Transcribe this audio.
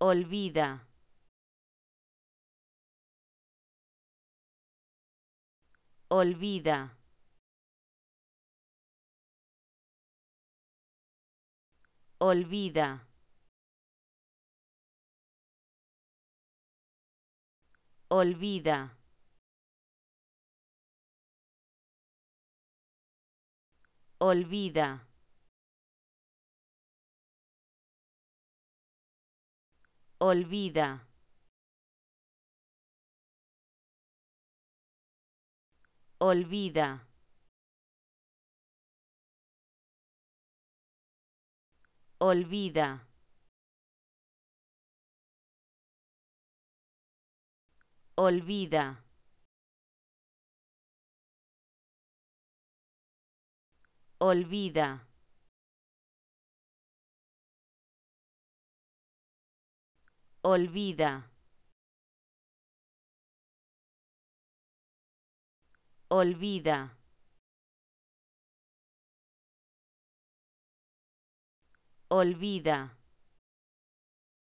olvida, olvida, olvida, olvida. olvida, olvida, olvida, olvida, olvida. olvida, olvida, olvida, olvida.